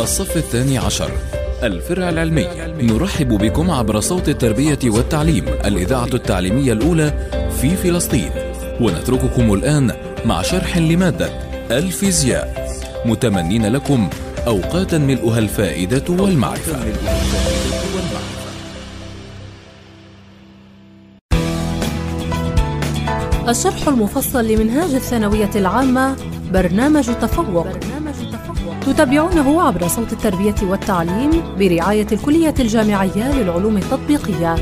الصف الثاني عشر الفرع العلمي. نرحب بكم عبر صوت التربية والتعليم الإذاعة التعليمية الأولى في فلسطين. ونترككم الآن مع شرح لمادة الفيزياء. متمنين لكم أوقاتا ملؤها الفائدة والمعرفة. الشرح المفصل لمنهاج الثانوية العامة برنامج تفوق. تتابعونه عبر صوت التربية والتعليم برعاية الكلية الجامعية للعلوم التطبيقية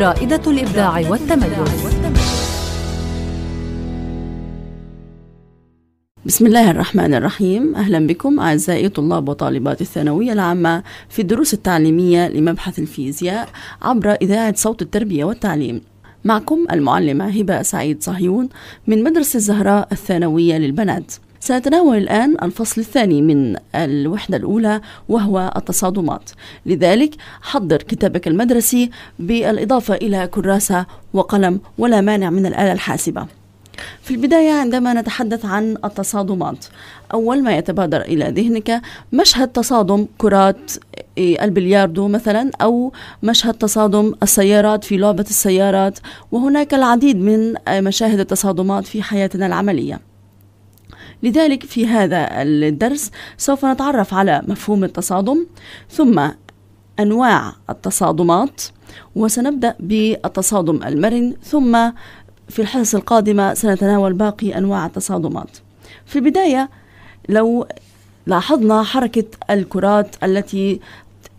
رائدة الإبداع والتميز. بسم الله الرحمن الرحيم. أهلا بكم أعزائي طلاب وطالبات الثانوية العامة في الدروس التعليمية لمبحث الفيزياء عبر إذاعة صوت التربية والتعليم. معكم المعلمة هبة سعيد صهيون من مدرسة الزهراء الثانوية للبنات. سنتناول الآن الفصل الثاني من الوحدة الأولى وهو التصادمات. لذلك حضر كتابك المدرسي بالإضافة إلى كراسة وقلم ولا مانع من الآلة الحاسبة. في البداية عندما نتحدث عن التصادمات أول ما يتبادر إلى ذهنك مشهد تصادم كرات البلياردو مثلا أو مشهد تصادم السيارات في لعبة السيارات وهناك العديد من مشاهد التصادمات في حياتنا العملية. لذلك في هذا الدرس سوف نتعرف على مفهوم التصادم ثم أنواع التصادمات وسنبدأ بالتصادم المرن ثم في الحصص القادمة سنتناول باقي أنواع التصادمات. في البداية لو لاحظنا حركة الكرات التي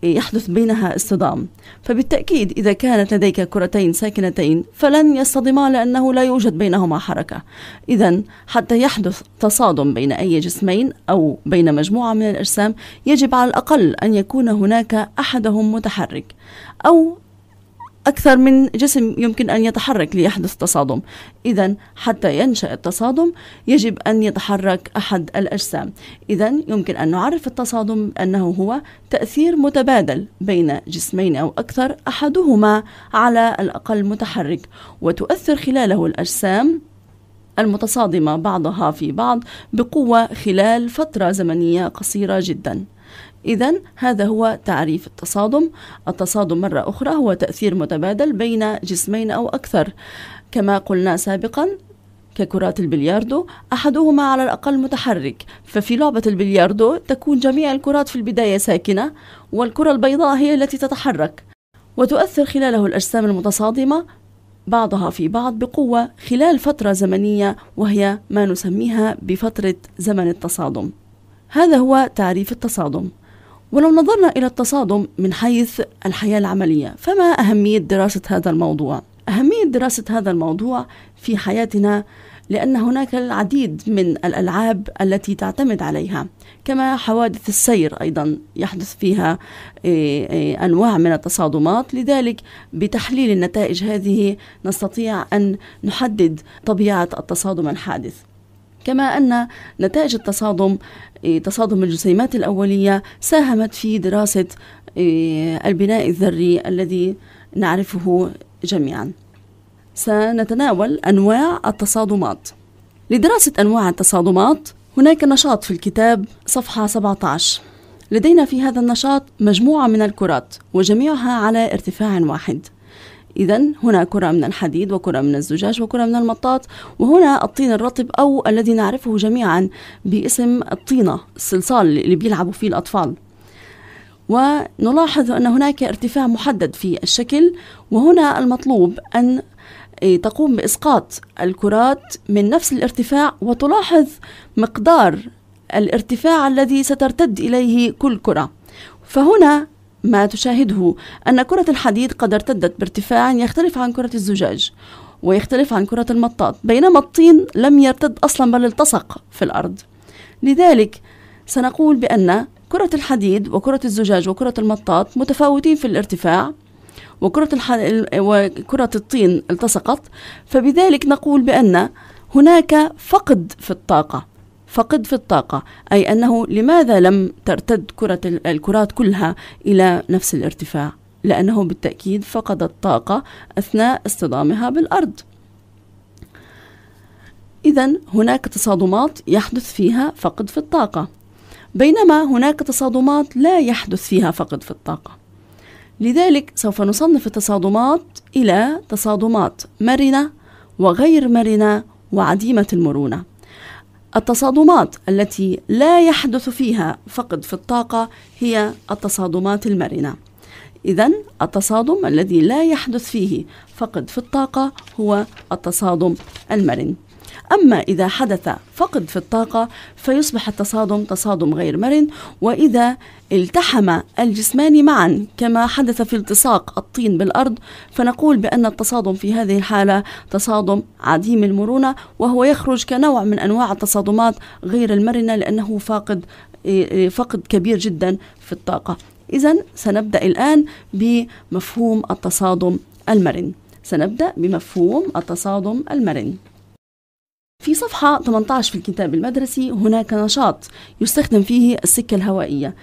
يحدث بينها اصطدام فبالتأكيد إذا كانت لديك كرتين ساكنتين فلن يصطدما لأنه لا يوجد بينهما حركة. إذا حتى يحدث تصادم بين أي جسمين أو بين مجموعة من الأجسام يجب على الأقل أن يكون هناك أحدهم متحرك أو أكثر من جسم يمكن أن يتحرك ليحدث تصادم إذا حتى ينشأ التصادم يجب أن يتحرك أحد الأجسام. إذا يمكن أن نعرف التصادم أنه هو تأثير متبادل بين جسمين أو أكثر أحدهما على الأقل متحرك وتؤثر خلاله الأجسام المتصادمة بعضها في بعض بقوة خلال فترة زمنية قصيرة جداً. إذا هذا هو تعريف التصادم. التصادم مرة أخرى هو تأثير متبادل بين جسمين أو أكثر. كما قلنا سابقا ككرات البلياردو أحدهما على الأقل متحرك. ففي لعبة البلياردو تكون جميع الكرات في البداية ساكنة والكرة البيضاء هي التي تتحرك وتؤثر خلاله الأجسام المتصادمة بعضها في بعض بقوة خلال فترة زمنية وهي ما نسميها بفترة زمن التصادم. هذا هو تعريف التصادم. ولو نظرنا إلى التصادم من حيث الحياة العملية فما أهمية دراسة هذا الموضوع؟ أهمية دراسة هذا الموضوع في حياتنا لأن هناك العديد من الألعاب التي تعتمد عليها كما حوادث السير أيضا يحدث فيها إيه، إيه، أنواع من التصادمات لذلك بتحليل النتائج هذه نستطيع أن نحدد طبيعة التصادم الحادث كما أن نتائج التصادم إيه، تصادم الجسيمات الأولية ساهمت في دراسة إيه، البناء الذري الذي نعرفه جميعا. سنتناول أنواع التصادمات. لدراسة أنواع التصادمات هناك نشاط في الكتاب صفحة 17 لدينا في هذا النشاط مجموعة من الكرات وجميعها على ارتفاع واحد. إذا هنا كرة من الحديد وكرة من الزجاج وكرة من المطاط وهنا الطين الرطب أو الذي نعرفه جميعا باسم الطينة الصلصال اللي بيلعبوا فيه الأطفال. ونلاحظ أن هناك ارتفاع محدد في الشكل وهنا المطلوب أن تقوم بإسقاط الكرات من نفس الارتفاع وتلاحظ مقدار الارتفاع الذي سترتد إليه كل كرة. فهنا ما تشاهده أن كرة الحديد قد ارتدت بارتفاع يختلف عن كرة الزجاج ويختلف عن كرة المطاط بينما الطين لم يرتد أصلا بل التصق في الأرض. لذلك سنقول بأن كرة الحديد وكرة الزجاج وكرة المطاط متفاوتين في الارتفاع وكرة, الح... وكرة الطين التصقت فبذلك نقول بأن هناك فقد في الطاقة. فقد في الطاقة. أي أنه لماذا لم ترتد كرة الكرات كلها إلى نفس الارتفاع؟ لأنه بالتأكيد فقدت طاقة أثناء اصطدامها بالأرض. إذا هناك تصادمات يحدث فيها فقد في الطاقة. بينما هناك تصادمات لا يحدث فيها فقد في الطاقة. لذلك سوف نصنف التصادمات إلى تصادمات مرنة وغير مرنة وعديمة المرونة. التصادمات التي لا يحدث فيها فقد في الطاقة هي التصادمات المرنة. إذا التصادم الذي لا يحدث فيه فقد في الطاقة هو التصادم المرن. أما إذا حدث فقد في الطاقة فيصبح التصادم تصادم غير مرن وإذا التحم الجسمان معا كما حدث في التصاق الطين بالأرض فنقول بأن التصادم في هذه الحالة تصادم عديم المرونة وهو يخرج كنوع من أنواع التصادمات غير المرنة لأنه فاقد فقد كبير جدا في الطاقة. إذا سنبدأ الآن بمفهوم التصادم المرن. سنبدأ بمفهوم التصادم المرن. في صفحة 18 في الكتاب المدرسي هناك نشاط يستخدم فيه السكة الهوائية.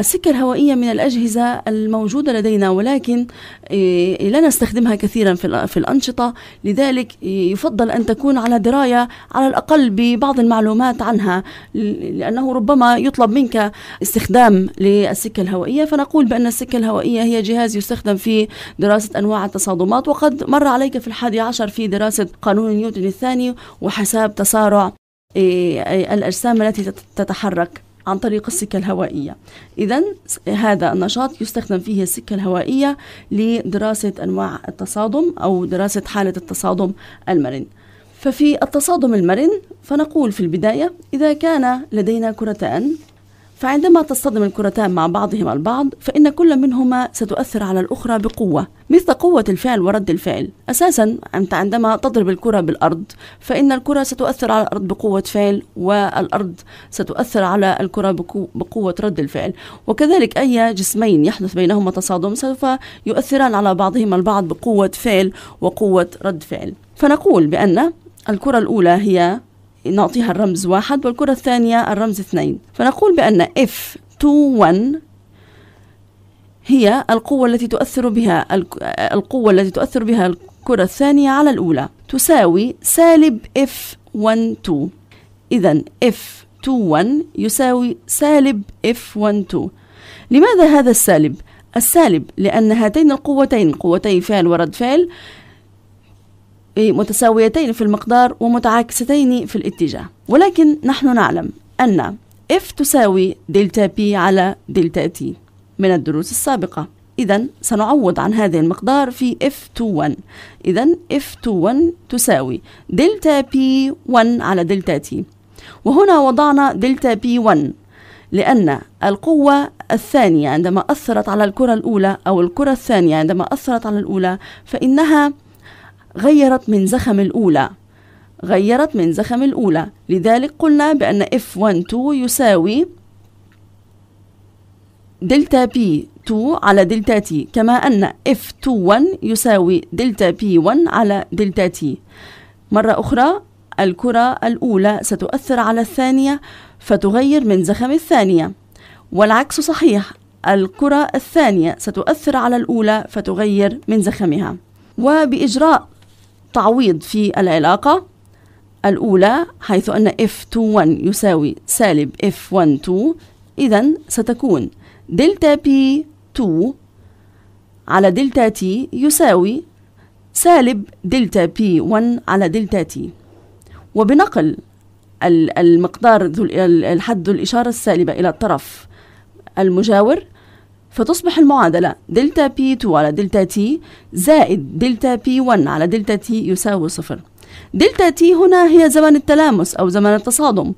السكة الهوائية من الأجهزة الموجودة لدينا ولكن إيه، لا نستخدمها كثيرا في الأنشطة. لذلك يفضل أن تكون على دراية على الأقل ببعض المعلومات عنها لأنه ربما يطلب منك استخدام للسكة الهوائية. فنقول بأن السكة الهوائية هي جهاز يستخدم في دراسة أنواع التصادمات وقد مر عليك في الحادي عشر في دراسة قانون نيوتن الثاني وحساب تسارع إيه، الأجسام التي تتحرك. عن طريق السكة الهوائية. إذا هذا النشاط يستخدم فيه السكة الهوائية لدراسة أنواع التصادم أو دراسة حالة التصادم المرن. ففي التصادم المرن فنقول في البداية إذا كان لدينا كرتان فعندما تصطدم الكرتان مع بعضهما البعض فإن كل منهما ستؤثر على الأخرى بقوة. مثل قوة الفعل ورد الفعل. أساسا أنت عندما تضرب الكرة بالأرض فإن الكرة ستؤثر على الأرض بقوة فعل والأرض ستؤثر على الكرة بقوة رد الفعل. وكذلك أي جسمين يحدث بينهما تصادم سوف يؤثران على بعضهما البعض بقوة فعل وقوة رد فعل. فنقول بأن الكرة الأولى هي نعطيها الرمز واحد والكرة الثانية الرمز اثنين. فنقول بأن F21 هي القوة التي تؤثر بها القوة التي تؤثر بها الكرة الثانية على الأولى. تساوي سالب F12 إذا F21 يساوي سالب F12 لماذا هذا السالب؟ السالب لأن هاتين القوتين قوتي فعل ورد فعل متساويتين في المقدار ومتعاكستين في الاتجاه. ولكن نحن نعلم أن F تساوي دلتا P على دلتا T من الدروس السابقة. إذا سنعوض عن هذه المقدار في F21 إذا F21 تساوي دلتا P1 على دلتا T. وهنا وضعنا دلتا P1 لأن القوة الثانية عندما أثرت على الكرة الأولى أو الكرة الثانية عندما أثرت على الأولى فإنها غيرت من زخم الأولى. غيرت من زخم الأولى. لذلك قلنا بأن F12 يساوي دلتا P 2 على دلتا T كما أن F21 يساوي دلتا P 1 على دلتا T مرة أخرى الكرة الأولى ستؤثر على الثانية فتغير من زخم الثانية. والعكس صحيح الكرة الثانية ستؤثر على الأولى فتغير من زخمها. وبإجراء تعويض في العلاقة الأولى حيث أن F21 يساوي سالب F12 إذا ستكون دلتا P2 على دلتا T يساوي سالب دلتا P1 على دلتا T. وبنقل المقدار ذو الحد ذو الإشارة السالبة إلى الطرف المجاور فتصبح المعادلة دلتا P 2 على دلتا T زائد دلتا P 1 على دلتا T يساوي صفر. دلتا T هنا هي زمن التلامس أو زمن التصادم.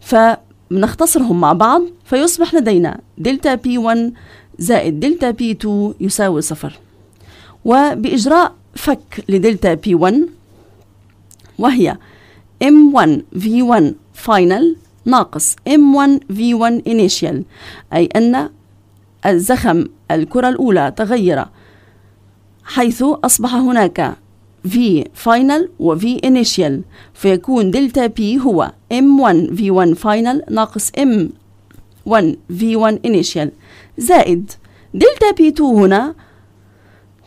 فنختصرهم مع بعض فيصبح لدينا دلتا P 1 زائد دلتا P 2 يساوي صفر. وبإجراء فك لدلتا P 1 وهي M1 V1 final ناقص M1 V1 initial أي أن الزخم الكرة الأولى تغير حيث أصبح هناك V final و V initial فيكون دلتا P هو M1 V1 final ناقص M1 V1 initial. زائد دلتا P2 هنا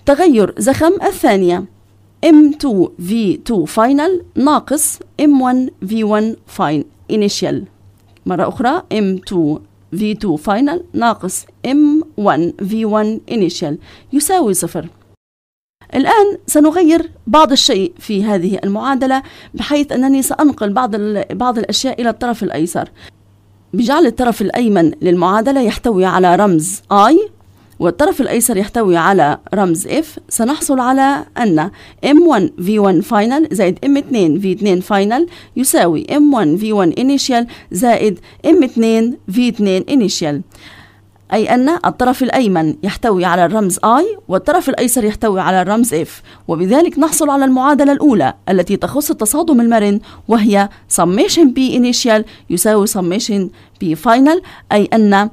تغير زخم الثانية M2 V2 final ناقص M1 V1 fine initial. مرة أخرى M2 V2 final ناقص M1 V1 initial. يساوي صفر. الآن سنغير بعض الشيء في هذه المعادلة بحيث أنني سأنقل بعض, بعض الأشياء إلى الطرف الأيسر. بجعل الطرف الأيمن للمعادلة يحتوي على رمز I والطرف الأيسر يحتوي على رمز F. سنحصل على أن M1 V1 final زائد M2 V2 final يساوي M1 V1 initial زائد M2 V2 initial. أي أن الطرف الأيمن يحتوي على الرمز I والطرف الأيسر يحتوي على الرمز F. وبذلك نحصل على المعادلة الأولى التي تخص التصادم المرن وهي summation P initial يساوي summation P final. أي أن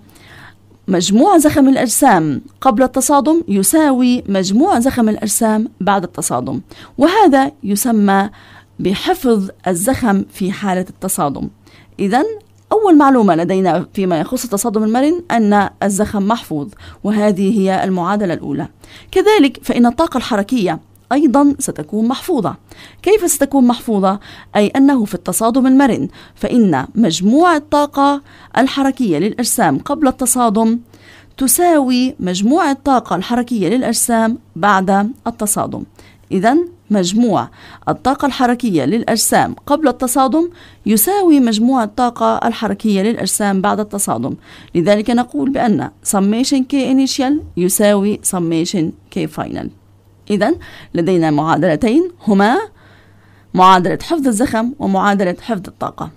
مجموع زخم الأجسام قبل التصادم يساوي مجموع زخم الأجسام بعد التصادم وهذا يسمى بحفظ الزخم في حالة التصادم. إذا أول معلومة لدينا فيما يخص التصادم المرن أن الزخم محفوظ وهذه هي المعادلة الأولى. كذلك فإن الطاقة الحركية أيضا ستكون محفوظة. كيف ستكون محفوظة؟ أي أنه في التصادم المرن فإن مجموع الطاقة الحركية للأجسام قبل التصادم تساوي مجموع الطاقة الحركية للأجسام بعد التصادم. إذا مجموع الطاقة الحركية للأجسام قبل التصادم يساوي مجموع الطاقة الحركية للأجسام بعد التصادم. لذلك نقول بأن summation k initial يساوي summation k final. إذا لدينا معادلتين هما معادلة حفظ الزخم ومعادلة حفظ الطاقة.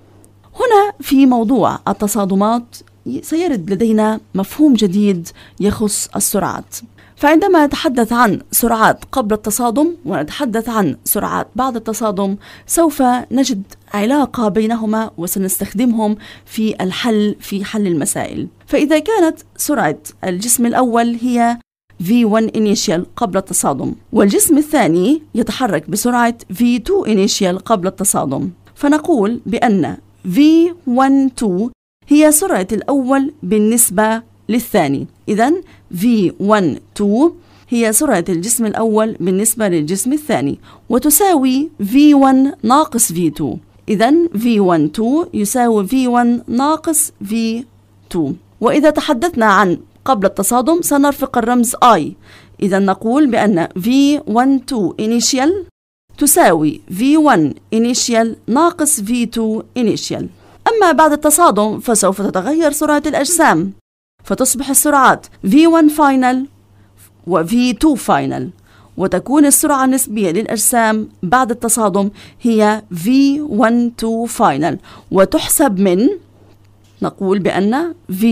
هنا في موضوع التصادمات سيرد لدينا مفهوم جديد يخص السرعات. فعندما نتحدث عن سرعات قبل التصادم ونتحدث عن سرعات بعد التصادم سوف نجد علاقة بينهما وسنستخدمهم في الحل في حل المسائل. فإذا كانت سرعة الجسم الأول هي V1 initial قبل التصادم والجسم الثاني يتحرك بسرعة V2 initial قبل التصادم. فنقول بأن V12 هي سرعة الأول بالنسبة للثاني. إذا V12 هي سرعة الجسم الأول بالنسبة للجسم الثاني وتساوي V1 ناقص V2 إذا V12 يساوي V1 ناقص V2 وإذا تحدثنا عن قبل التصادم سنرفق الرمز I. إذا نقول بأن V12 initial تساوي V1 initial ناقص V2 initial. أما بعد التصادم فسوف تتغير سرعة الأجسام. فتصبح السرعات V1 final و V2 final. وتكون السرعة النسبية للأجسام بعد التصادم هي V12 final. وتحسب من نقول بأن V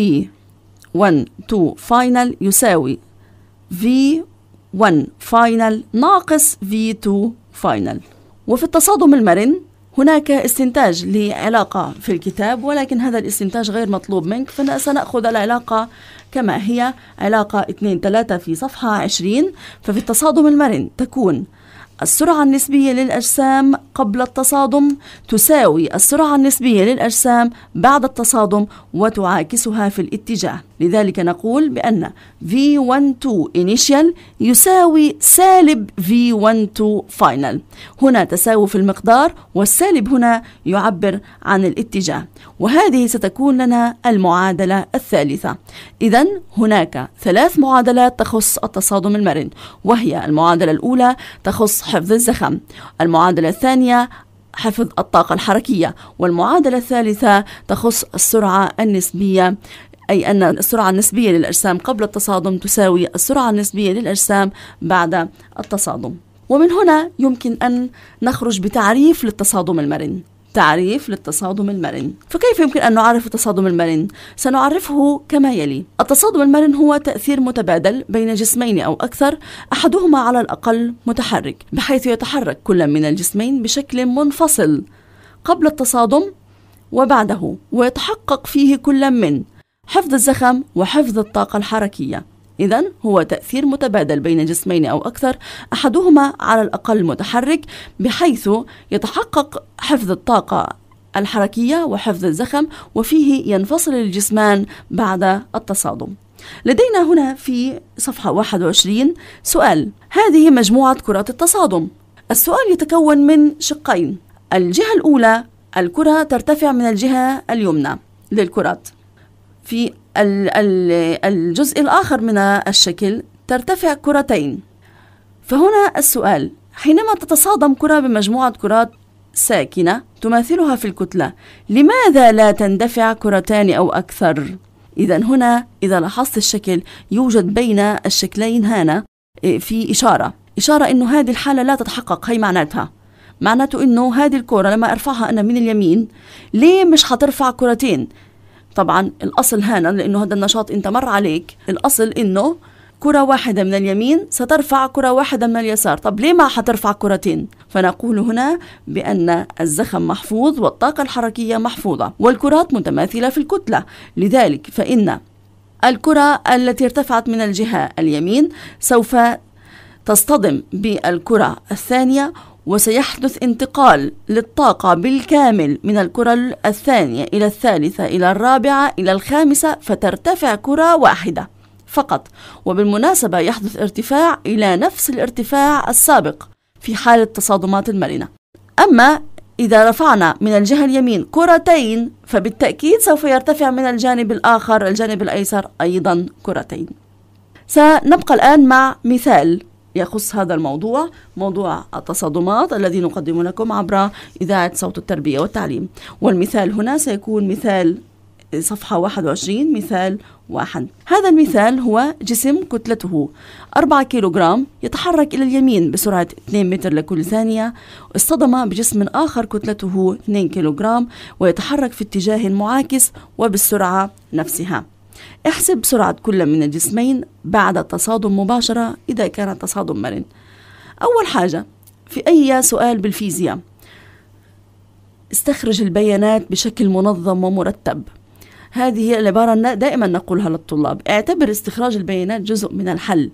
1 2 final يساوي V1 final ناقص V2 فاينل وفي التصادم المرن هناك استنتاج لعلاقة في الكتاب ولكن هذا الاستنتاج غير مطلوب منك فسنأخذ العلاقة كما هي علاقة 2 3 في صفحة 20 ففي التصادم المرن تكون السرعة النسبية للأجسام قبل التصادم تساوي السرعة النسبية للأجسام بعد التصادم وتعاكسها في الاتجاه. لذلك نقول بأن V12 initial يساوي سالب V12 final. هنا تساوي في المقدار والسالب هنا يعبر عن الاتجاه. وهذه ستكون لنا المعادلة الثالثة. إذا هناك ثلاث معادلات تخص التصادم المرن وهي المعادلة الأولى تخص حفظ الزخم المعادلة الثانية حفظ الطاقة الحركية والمعادلة الثالثة تخص السرعة النسبية أي أن السرعة النسبية للأجسام قبل التصادم تساوي السرعة النسبية للأجسام بعد التصادم. ومن هنا يمكن أن نخرج بتعريف للتصادم المرن. تعريف للتصادم المرن. فكيف يمكن أن نعرف التصادم المرن؟ سنعرفه كما يلي. التصادم المرن هو تأثير متبادل بين جسمين أو أكثر أحدهما على الأقل متحرك بحيث يتحرك كل من الجسمين بشكل منفصل قبل التصادم وبعده ويتحقق فيه كل من حفظ الزخم وحفظ الطاقة الحركية. إذا هو تأثير متبادل بين جسمين أو أكثر أحدهما على الأقل متحرك بحيث يتحقق حفظ الطاقة الحركية وحفظ الزخم وفيه ينفصل الجسمان بعد التصادم. لدينا هنا في صفحة 21 سؤال. هذه مجموعة كرات التصادم. السؤال يتكون من شقين. الجهة الأولى الكرة ترتفع من الجهة اليمنى للكرات. في الجزء الآخر من الشكل ترتفع كرتين. فهنا السؤال حينما تتصادم كرة بمجموعة كرات ساكنة تماثلها في الكتلة لماذا لا تندفع كرتان أو أكثر؟ إذا هنا إذا لاحظت الشكل يوجد بين الشكلين هنا إيه، في إشارة. إشارة إنه هذه الحالة لا تتحقق هي معناتها. معناته إنه هذه الكرة لما أرفعها أنا من اليمين ليه مش حترفع كرتين؟ طبعا الأصل هنا لأنه هذا النشاط أنت مر عليك. الأصل إنه كرة واحدة من اليمين سترفع كرة واحدة من اليسار. طب ليه ما حترفع كرتين؟ فنقول هنا بأن الزخم محفوظ والطاقة الحركية محفوظة والكرات متماثلة في الكتلة. لذلك فإن الكرة التي ارتفعت من الجهة اليمين سوف تصطدم بالكرة الثانية وسيحدث انتقال للطاقة بالكامل من الكرة الثانية إلى الثالثة إلى الرابعة إلى الخامسة فترتفع كرة واحدة فقط. وبالمناسبة يحدث ارتفاع إلى نفس الارتفاع السابق في حالة التصادمات المرنة. أما إذا رفعنا من الجهة اليمين كرتين فبالتأكيد سوف يرتفع من الجانب الآخر الجانب الأيسر أيضا كرتين. سنبقى الآن مع مثال يخص هذا الموضوع موضوع التصادمات الذي نقدم لكم عبر إذاعة صوت التربية والتعليم. والمثال هنا سيكون مثال صفحة 21 مثال واحد. هذا المثال هو جسم كتلته. 4 كيلوغرام يتحرك إلى اليمين بسرعة 2 متر لكل ثانية. اصطدم بجسم آخر كتلته 2 كيلوغرام ويتحرك في اتجاه معاكس وبالسرعة نفسها. احسب سرعة كل من الجسمين بعد التصادم مباشرة إذا كان التصادم مرن. أول حاجة في أي سؤال بالفيزياء استخرج البيانات بشكل منظم ومرتب. هذه هي العبارة دائما نقولها للطلاب. اعتبر استخراج البيانات جزء من الحل.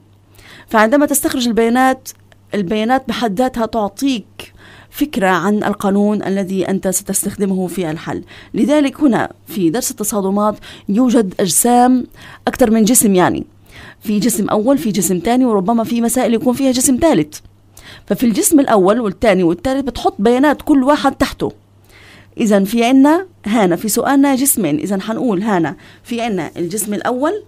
فعندما تستخرج البيانات البيانات بحد ذاتها تعطيك فكرة عن القانون الذي أنت ستستخدمه في الحل. لذلك هنا في درس التصادمات يوجد أجسام أكثر من جسم يعني. في جسم أول في جسم ثاني وربما في مسائل يكون فيها جسم ثالث ففي الجسم الأول والثاني والثالث بتحط بيانات كل واحد تحته. إذا في عنا هنا في سؤالنا جسمين. إذا حنقول هنا في عنا الجسم الأول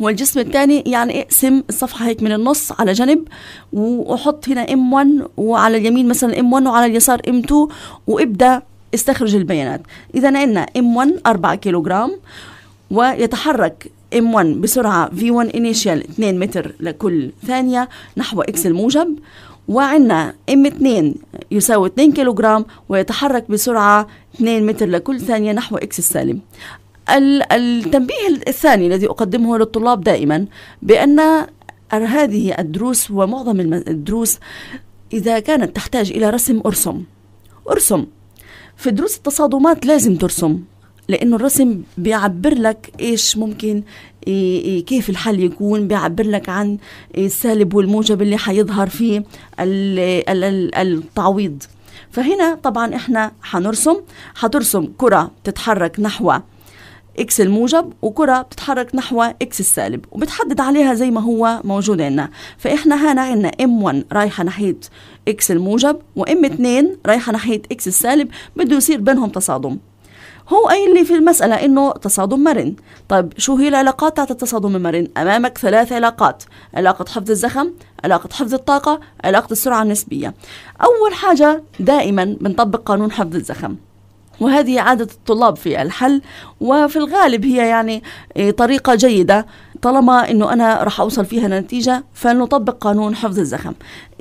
والجسم الثاني يعني اقسم الصفحة هيك من النص على جنب وحط هنا M1 وعلى اليمين مثلا M1 وعلى اليسار M2 وابدأ استخرج البيانات. إذا عندنا M1 4 كيلوغرام ويتحرك M1 بسرعة V1 initial 2 متر لكل ثانية نحو X الموجب وعندنا M2 يساوي 2 كيلوغرام ويتحرك بسرعة 2 متر لكل ثانية نحو إكس السالب التنبيه الثاني الذي أقدمه للطلاب دائما بأن هذه الدروس ومعظم الدروس إذا كانت تحتاج إلى رسم أرسم. أرسم. في دروس التصادمات لازم ترسم لأنه الرسم بيعبر لك إيش ممكن إيه كيف الحل يكون بيعبر لك عن السالب والموجب اللي حيظهر في التعويض. فهنا طبعا إحنا حنرسم. حترسم كرة تتحرك نحو X الموجب وكرة بتتحرك نحو X السالب وبتحدد عليها زي ما هو موجود عندنا. فإحنا هنا عندنا M 1 رايحة ناحية X الموجب و M 2 رايحة ناحية X السالب بده يصير بينهم تصادم. هو قايل لي في المسألة إنه تصادم مرن. طيب شو هي العلاقات تاعت التصادم المرن؟ أمامك ثلاث علاقات علاقة حفظ الزخم علاقة حفظ الطاقة علاقة السرعة النسبية. أول حاجة دائما بنطبق قانون حفظ الزخم. وهذه عادة الطلاب في الحل وفي الغالب هي يعني إيه، طريقة جيدة. طالما إنه أنا راح أوصل فيها نتيجة فلنطبق قانون حفظ الزخم.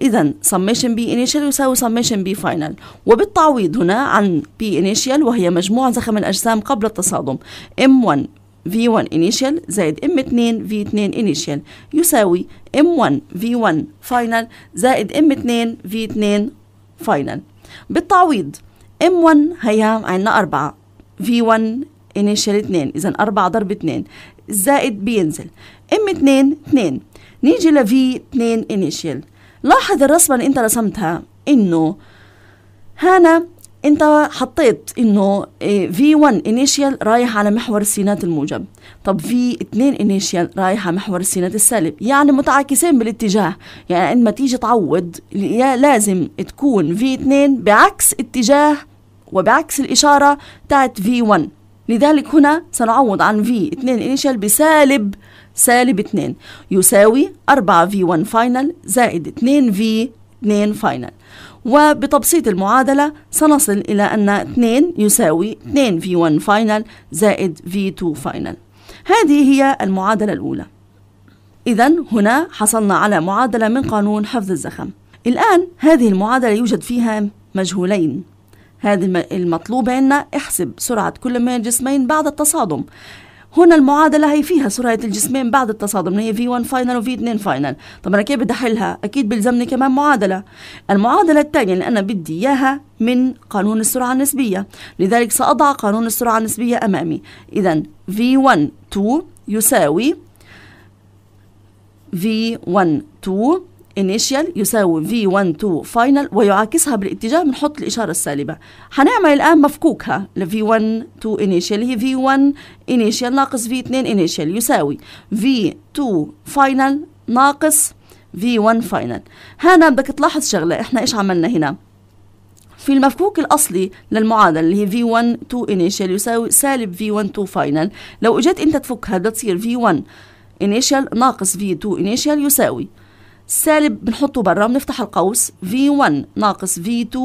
اذا summation b initial يساوي summation b final. وبالتعويض هنا عن b initial وهي مجموع زخم الأجسام قبل التصادم. M1 V1 initial زائد M2 V2 initial يساوي M1 V1 final زائد M2 V2 final. بالتعويض M1 هي عندنا أربعة. V1 initial 2 إذا أربعة ضرب 2 الزائد بينزل M 2 2 نيجي ل V 2 initial لاحظ الرسمة اللي أنت رسمتها إنه هنا انت حطيت انه V 1 initial رايح على محور السينات الموجب. طب V 2 initial رايح على محور السينات السالب. يعني متعاكسين بالاتجاه. يعني عندما تيجي تعوض لازم تكون V 2 بعكس اتجاه وبعكس الإشارة تاعت V 1 لذلك هنا سنعوض عن V 2 initial بسالب سالب 2 يساوي 4 V 1 final زائد 2 V 2 final وبتبسيط المعادلة سنصل إلى أن 2 يساوي 2 V 1 final زائد V 2 final هذه هي المعادلة الأولى. إذا هنا حصلنا على معادلة من قانون حفظ الزخم. الآن هذه المعادلة يوجد فيها مجهولين. هذه المطلوب عندنا احسب سرعة كل من الجسمين بعد التصادم. هنا المعادلة هي فيها سرعة الجسمين بعد التصادم هي V1 final و V2 final طب أنا كيف بدي أحلها أكيد بيلزمني كمان معادلة. المعادلة الثانية اللي أنا بدي إياها من قانون السرعة النسبية. لذلك سأضع قانون السرعة النسبية أمامي. إذا V1 2 يساوي V1 2 initial يساوي V12 final ويعاكسها بالاتجاه بنحط الإشارة السالبة. حنعمل الآن مفكوكها ل V12 initial هي V1 initial ناقص V2 initial يساوي V2 final ناقص V1 final. هنا بدك تلاحظ شغلة إحنا إيش عملنا هنا؟ في المفكوك الأصلي للمعادلة اللي هي V1 2 initial يساوي سالب V1 2 final. لو اجيت أنت تفكها بدها تصير V1 initial ناقص V2 initial يساوي. السالب بنحطه برا بنفتح القوس V1 ناقص V2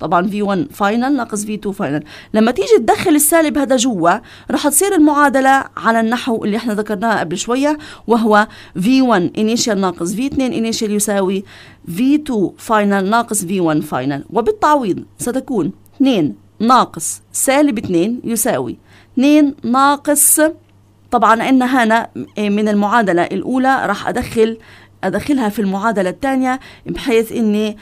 طبعا V1 final ناقص V2 final لما تيجي تدخل السالب هذا جوا رح تصير المعادلة على النحو اللي إحنا ذكرناه قبل شوية وهو V1 initial ناقص V2 initial يساوي V2 final ناقص V1 final وبالتعويض ستكون 2 ناقص سالب 2 يساوي 2 ناقص طبعا عندنا هنا من المعادلة الأولى راح أدخل أدخلها في المعادلة الثانية بحيث أني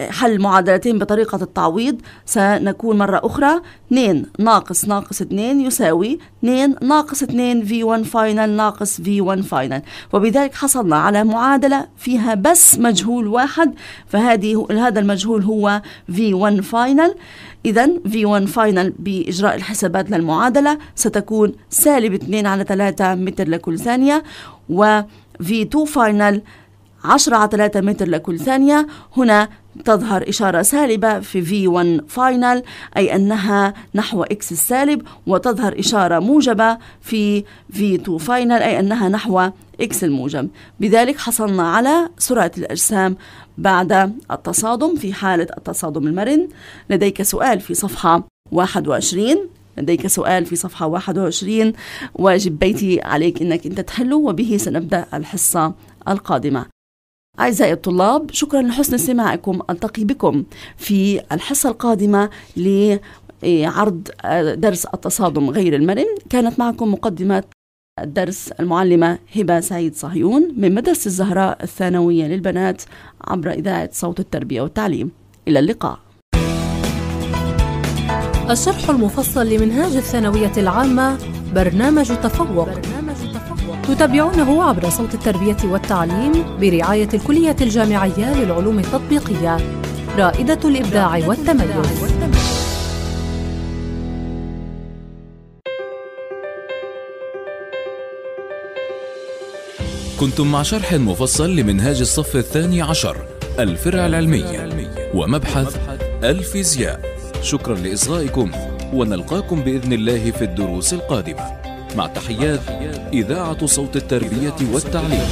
حل معادلتين بطريقة التعويض. سنكون مرة أخرى. 2 ناقص ناقص 2 يساوي 2 ناقص 2 V1 final ناقص V1 final وبذلك حصلنا على معادلة فيها بس مجهول واحد فهذه هذا المجهول هو V1 final إذا V1 final بإجراء الحسابات للمعادلة ستكون سالب 2 على 3 متر لكل ثانية و V2 final 10 على 3 متر لكل ثانية. هنا تظهر إشارة سالبة في V1 final أي أنها نحو X السالب وتظهر إشارة موجبة في V2 final أي أنها نحو X الموجب. بذلك حصلنا على سرعة الأجسام بعد التصادم في حالة التصادم المرن. لديك سؤال في صفحة 21 لديك سؤال في صفحة 21 واجب بيتي عليك أنك أنت تحله وبه سنبدأ الحصة القادمة. أعزائي الطلاب شكرا لحسن استماعكم. ألتقي بكم في الحصة القادمة لعرض درس التصادم غير المرن. كانت معكم مقدمة الدرس المعلمة هبة سعيد صهيون من مدرسة الزهراء الثانوية للبنات عبر إذاعة صوت التربية والتعليم. إلى اللقاء. الشرح المفصل لمنهاج الثانوية العامة برنامج تفوق. تتابعونه عبر صوت التربية والتعليم برعاية الكلية الجامعية للعلوم التطبيقية. رائدة الإبداع والتميز. كنتم مع شرح مفصل لمنهاج الصف الثاني عشر الفرع العلمي ومبحث الفيزياء. شكرا لإصغائكم ونلقاكم بإذن الله في الدروس القادمة. مع تحيات إذاعة صوت التربية والتعليم.